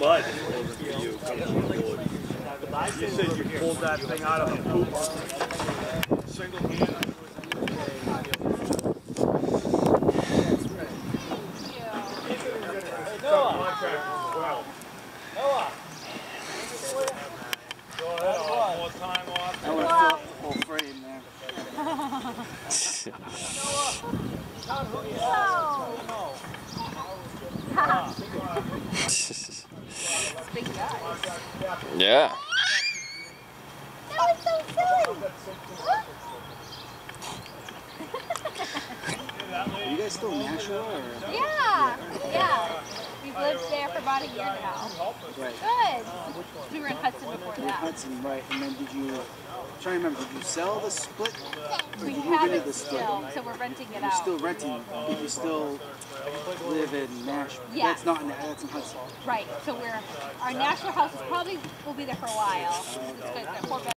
mud wasn't for you coming on board. You said you pulled that thing out of the poop single handed. Contractors as Yeah. That was so silly. Are you guys still in Nashua or? Yeah, yeah. We've lived there for about a year now. Right. Good. We were in Hudson before In that. Hudson, right. And then did you, I'm trying to remember, did you sell the split? We did you move have it still, so we're renting it You're still renting, but you still live in Nashua. Yes. That's not in, that's in Hudson. Right, so we're, our Nashua house is probably, will be there for a while. It's good,